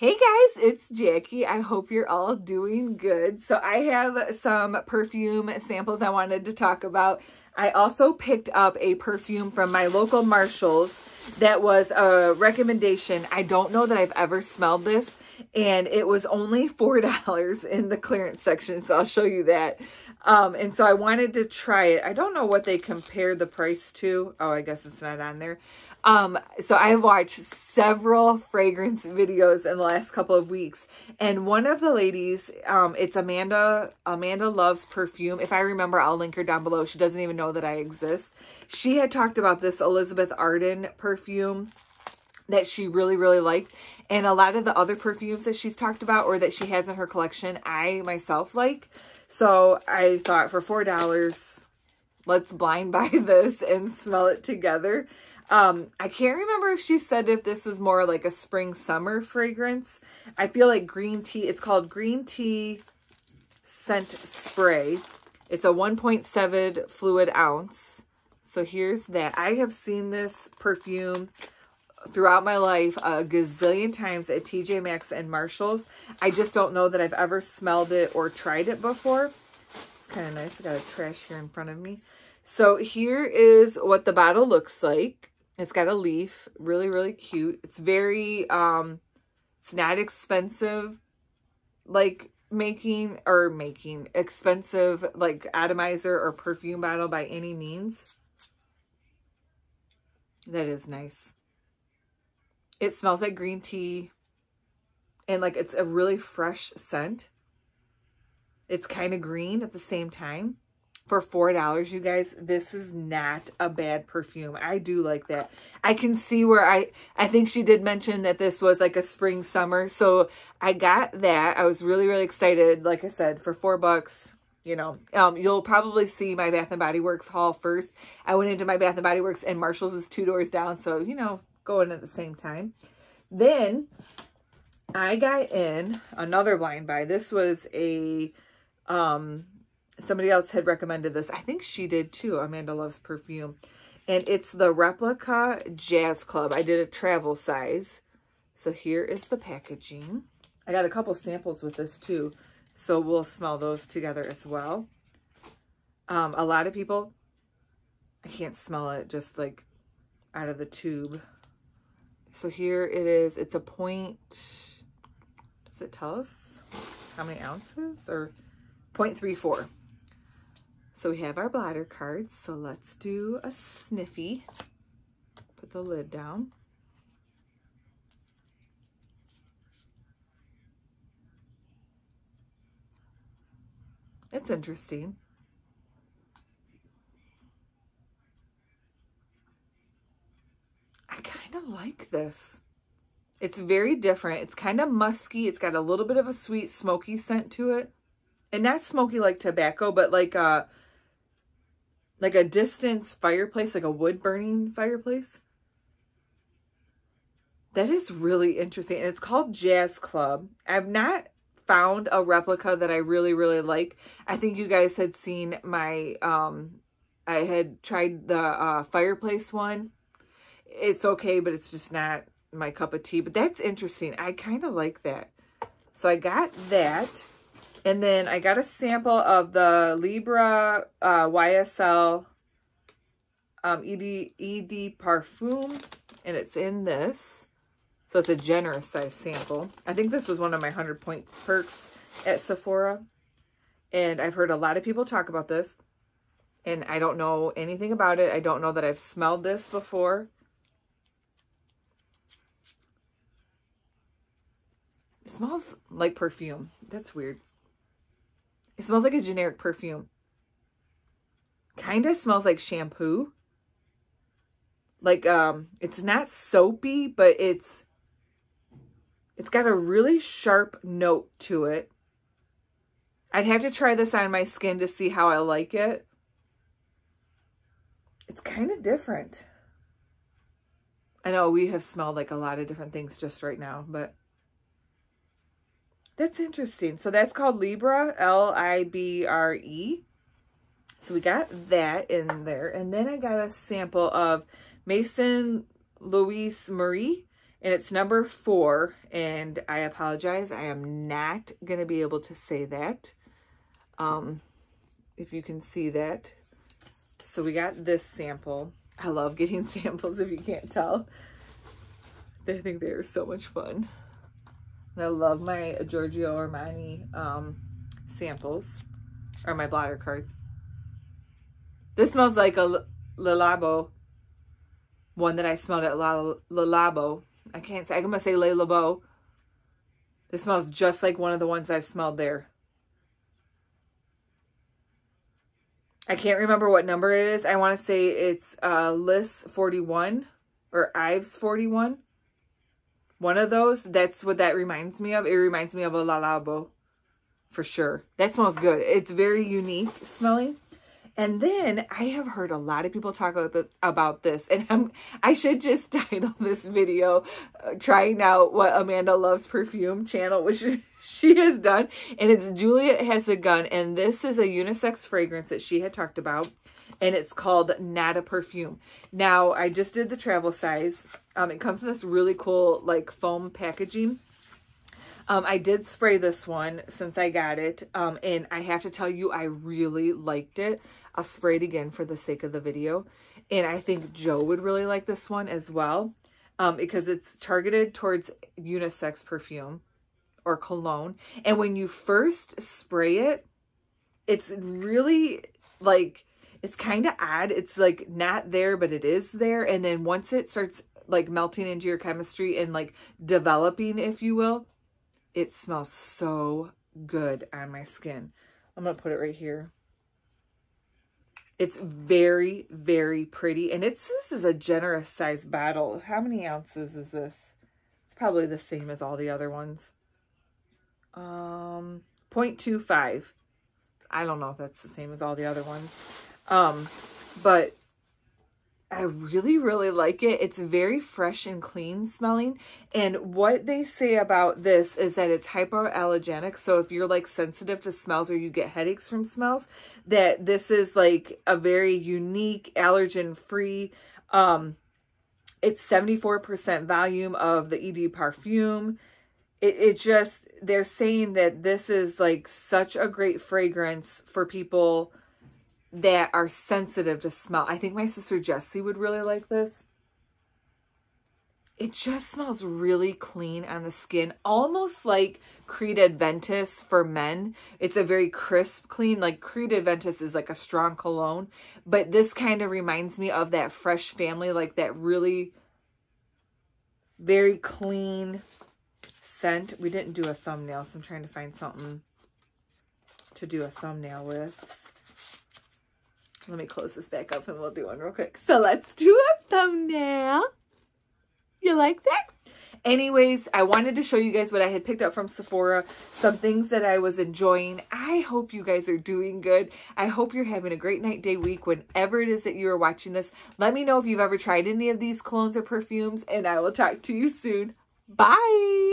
Hey guys, it's Jackie. I hope you're all doing good. So I have some perfume samples I wanted to talk about. I also picked up a perfume from my local Marshalls that was a recommendation. I don't know that I've ever smelled this and it was only $4 in the clearance section. So I'll show you that. Um, and so I wanted to try it. I don't know what they compare the price to. Oh, I guess it's not on there. Um, so I watched several fragrance videos in the last couple of weeks. And one of the ladies, um, it's Amanda, Amanda Loves Perfume. If I remember, I'll link her down below. She doesn't even know that I exist. She had talked about this Elizabeth Arden perfume that she really, really liked. And a lot of the other perfumes that she's talked about or that she has in her collection, I myself like. So I thought for $4, let's blind buy this and smell it together. Um, I can't remember if she said if this was more like a spring summer fragrance. I feel like green tea, it's called green tea scent spray. It's a 1.7 fluid ounce. So here's that. I have seen this perfume throughout my life a gazillion times at TJ Maxx and Marshalls. I just don't know that I've ever smelled it or tried it before. It's kind of nice. I got a trash here in front of me. So here is what the bottle looks like. It's got a leaf. Really, really cute. It's very, um, it's not expensive like making or making expensive like atomizer or perfume bottle by any means. That is nice. It smells like green tea and like it's a really fresh scent. It's kind of green at the same time. For $4, you guys, this is not a bad perfume. I do like that. I can see where I, I think she did mention that this was like a spring summer. So I got that. I was really, really excited. Like I said, for four bucks, you know, um, you'll probably see my Bath & Body Works haul first. I went into my Bath & Body Works and Marshall's is two doors down. So, you know, going at the same time. Then I got in another blind buy. This was a, um, somebody else had recommended this. I think she did too. Amanda Loves Perfume. And it's the Replica Jazz Club. I did a travel size. So here is the packaging. I got a couple samples with this too. So we'll smell those together as well. Um, a lot of people, I can't smell it just like out of the tube. So here it is. It's a point, does it tell us how many ounces? Or 0.34. So we have our blotter cards. So let's do a sniffy. Put the lid down. It's interesting. I kind of like this. It's very different. It's kind of musky. It's got a little bit of a sweet smoky scent to it. And not smoky like tobacco, but like a, like a distance fireplace, like a wood burning fireplace. That is really interesting. And it's called Jazz Club. I've not found a replica that I really, really like. I think you guys had seen my, um, I had tried the uh, fireplace one it's okay, but it's just not my cup of tea. But that's interesting. I kind of like that. So I got that. And then I got a sample of the Libre uh, YSL um, ED, ED Parfum. And it's in this. So it's a generous size sample. I think this was one of my 100 point perks at Sephora. And I've heard a lot of people talk about this. And I don't know anything about it. I don't know that I've smelled this before. It smells like perfume. That's weird. It smells like a generic perfume. Kind of smells like shampoo. Like, um, it's not soapy, but it's, it's got a really sharp note to it. I'd have to try this on my skin to see how I like it. It's kind of different. I know we have smelled like a lot of different things just right now, but that's interesting. So that's called Libre, L-I-B-R-E. So we got that in there. And then I got a sample of Maison Louise Marie. And it's number four. And I apologize, I am not going to be able to say that. Um, if you can see that. So we got this sample. I love getting samples if you can't tell. I think they are so much fun. And I love my Giorgio Armani um, samples, or my blotter cards. This smells like a Le Labo, one that I smelled at Le Labo. I can't say, I'm going to say Le Labo. This smells just like one of the ones I've smelled there. I can't remember what number it is. I want to say it's uh, Lys 41 or Ives 41. One of those. That's what that reminds me of. It reminds me of a Le Labo for sure. That smells good. It's very unique smelling. And then I have heard a lot of people talk about, the, about this, and I'm, I should just title this video uh, trying out what Amanda Loves Perfume channel, which she has done. And it's Juliette Has a Gun, and this is a unisex fragrance that she had talked about, and it's called Not a Perfume. Now, I just did the travel size. Um, it comes in this really cool, like, foam packaging. Um, I did spray this one since I got it, um, and I have to tell you, I really liked it. I'll spray it again for the sake of the video. And I think Joe would really like this one as well um, because it's targeted towards unisex perfume or cologne. And when you first spray it, it's really like, it's kind of odd. It's like not there, but it is there. And then once it starts like melting into your chemistry and like developing, if you will, it smells so good on my skin. I'm going to put it right here. It's very, very pretty. And it's this is a generous size bottle. How many ounces is this? It's probably the same as all the other ones. Um, 0.25. I don't know if that's the same as all the other ones. Um, but I really, really like it. It's very fresh and clean smelling. And what they say about this is that it's hypoallergenic. So if you're like sensitive to smells or you get headaches from smells, that this is like a very unique allergen free. Um, it's 74% volume of the ED perfume. It, it just, they're saying that this is like such a great fragrance for people that are sensitive to smell. I think my sister Jessie would really like this. It just smells really clean on the skin, almost like Creed Aventus for men. It's a very crisp, clean, like Creed Aventus is like a strong cologne, but this kind of reminds me of that fresh family, like that really very clean scent. We didn't do a thumbnail, so I'm trying to find something to do a thumbnail with. Let me close this back up and we'll do one real quick. So let's do a thumbnail. You like that? Anyways, I wanted to show you guys what I had picked up from Sephora, some things that I was enjoying. I hope you guys are doing good. I hope you're having a great night, day, week, whenever it is that you are watching this. Let me know if you've ever tried any of these colognes or perfumes, and I will talk to you soon. Bye!